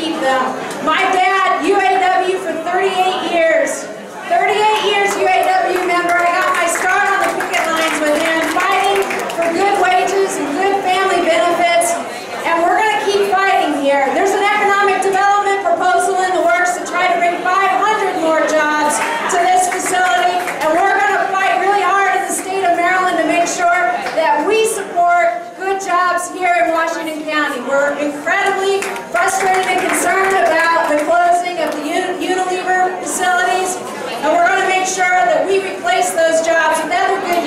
keep them. My dad, UAW for 38 years. 38 years UAW member. I got my start on the picket lines with him, fighting for good wages and good family benefits. And we're going to keep fighting here. There's an economic development proposal in the works to try to bring 500 more jobs to this facility. And we're going to fight really hard in the state of Maryland to make sure that we support good jobs here in Washington County. We're incredibly we replace those jobs with other good